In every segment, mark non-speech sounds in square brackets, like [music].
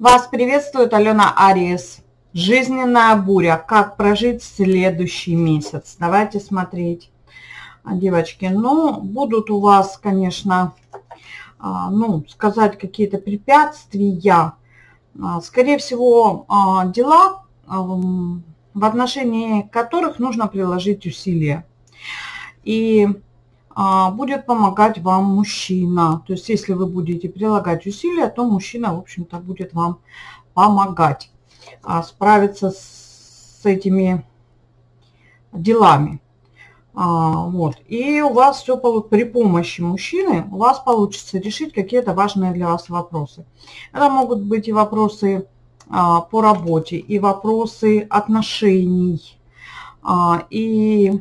Вас приветствует Алена Ариес. Жизненная буря. Как прожить следующий месяц? Давайте смотреть, девочки. Ну, будут у вас, конечно, а, ну, сказать какие-то препятствия. А, скорее всего, а, дела, в отношении которых нужно приложить усилия. И будет помогать вам мужчина. То есть, если вы будете прилагать усилия, то мужчина, в общем-то, будет вам помогать справиться с этими делами. А, вот. И у вас все при помощи мужчины у вас получится решить какие-то важные для вас вопросы. Это могут быть и вопросы а, по работе, и вопросы отношений, а, и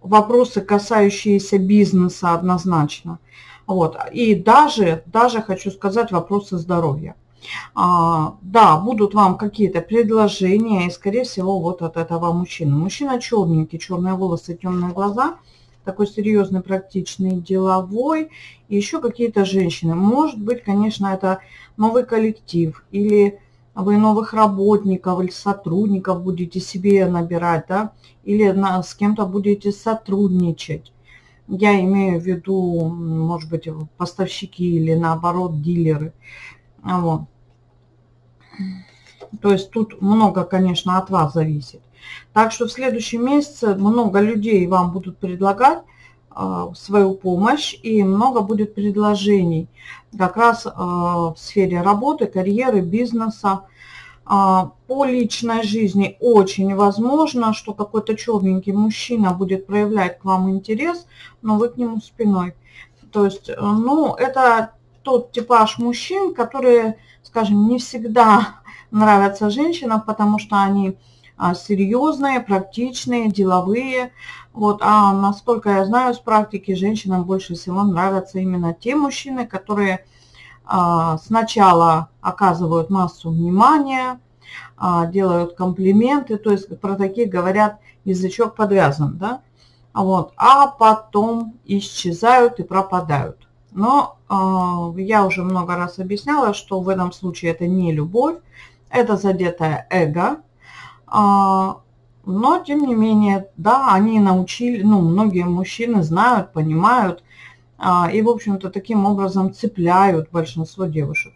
вопросы, касающиеся бизнеса однозначно. Вот. И даже, даже хочу сказать, вопросы здоровья. А, да, будут вам какие-то предложения, и, скорее всего, вот от этого мужчины. Мужчина черненький, черные волосы, темные глаза, такой серьезный, практичный, деловой, и еще какие-то женщины. Может быть, конечно, это новый коллектив, или вы новых работников или сотрудников будете себе набирать, да, или на, с кем-то будете сотрудничать. Я имею в виду, может быть, поставщики или наоборот дилеры. Вот. То есть тут много, конечно, от вас зависит. Так что в следующем месяце много людей вам будут предлагать свою помощь и много будет предложений как раз э, в сфере работы, карьеры, бизнеса. Э, по личной жизни очень возможно, что какой-то черненький мужчина будет проявлять к вам интерес, но вы к нему спиной. То есть, ну, это тот типаж мужчин, которые, скажем, не всегда [laughs] нравятся женщинам, потому что они а, серьезные, практичные, деловые. Вот. А насколько я знаю с практики, женщинам больше всего нравятся именно те мужчины, которые а, сначала оказывают массу внимания, а, делают комплименты, то есть про таких говорят язычок подвязан, да, вот, а потом исчезают и пропадают. Но э, я уже много раз объясняла, что в этом случае это не любовь, это задетое эго. Э, но, тем не менее, да, они научили, ну, многие мужчины знают, понимают э, и, в общем-то, таким образом цепляют большинство девушек.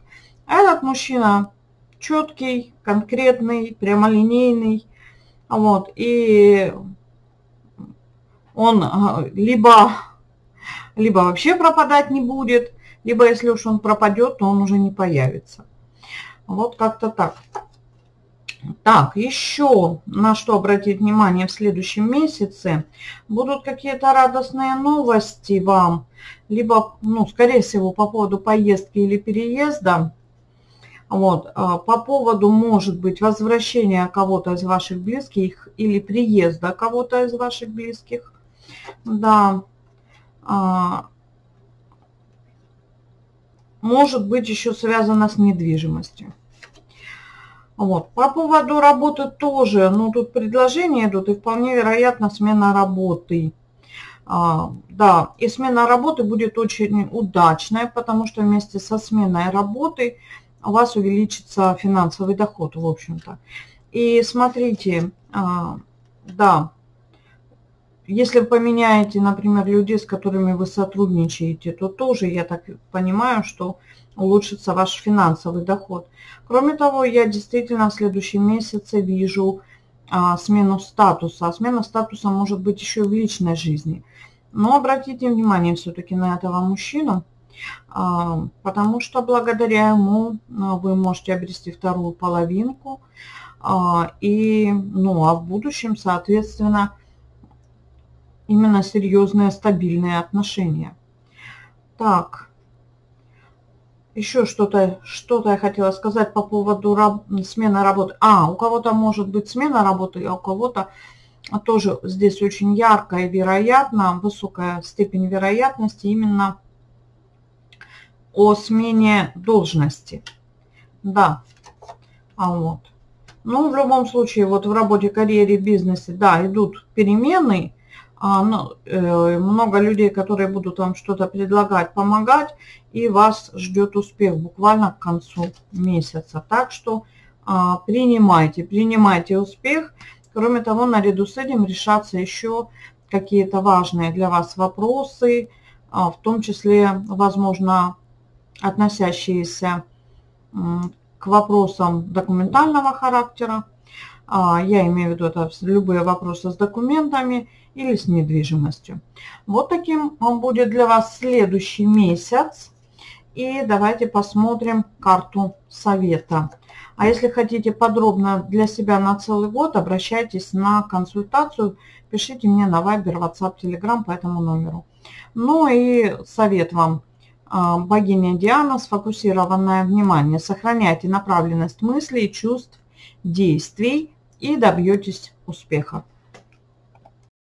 Этот мужчина четкий, конкретный, прямолинейный, вот, и он либо либо вообще пропадать не будет, либо если уж он пропадет, то он уже не появится. Вот как-то так. Так, еще на что обратить внимание в следующем месяце. Будут какие-то радостные новости вам, либо, ну, скорее всего, по поводу поездки или переезда. Вот, а, по поводу, может быть, возвращения кого-то из ваших близких или приезда кого-то из ваших близких. Да, а, может быть еще связано с недвижимостью. Вот. По поводу работы тоже, ну тут предложения идут, и вполне вероятно смена работы. А, да, и смена работы будет очень удачная, потому что вместе со сменой работы у вас увеличится финансовый доход, в общем-то. И смотрите, а, да, если вы поменяете, например, людей, с которыми вы сотрудничаете, то тоже, я так понимаю, что улучшится ваш финансовый доход. Кроме того, я действительно в следующем месяце вижу а, смену статуса. А смена статуса может быть еще в личной жизни. Но обратите внимание все-таки на этого мужчину, а, потому что благодаря ему а, вы можете обрести вторую половинку. А, и, ну, а в будущем, соответственно, именно серьезные, стабильные отношения. Так, еще что-то что, -то, я хотела сказать по поводу раб, смены работы. А, у кого-то может быть смена работы, а у кого-то тоже здесь очень ярко и вероятно, высокая степень вероятности именно о смене должности. Да, а вот. Ну, в любом случае, вот в работе, карьере, бизнесе, да, идут перемены, ну, э, много людей, которые будут вам что-то предлагать, помогать, и вас ждет успех буквально к концу месяца. Так что а, принимайте, принимайте успех. Кроме того, наряду с этим решаться еще какие-то важные для вас вопросы, а, в том числе, возможно, относящиеся к вопросам документального характера. А, я имею в виду это любые вопросы с документами или с недвижимостью. Вот таким он будет для вас следующий месяц. И давайте посмотрим карту совета. А если хотите подробно для себя на целый год, обращайтесь на консультацию, пишите мне на Viber, WhatsApp, Telegram по этому номеру. Ну и совет вам. А, богиня Диана, сфокусированное внимание. Сохраняйте направленность мыслей, чувств, действий и добьетесь успеха.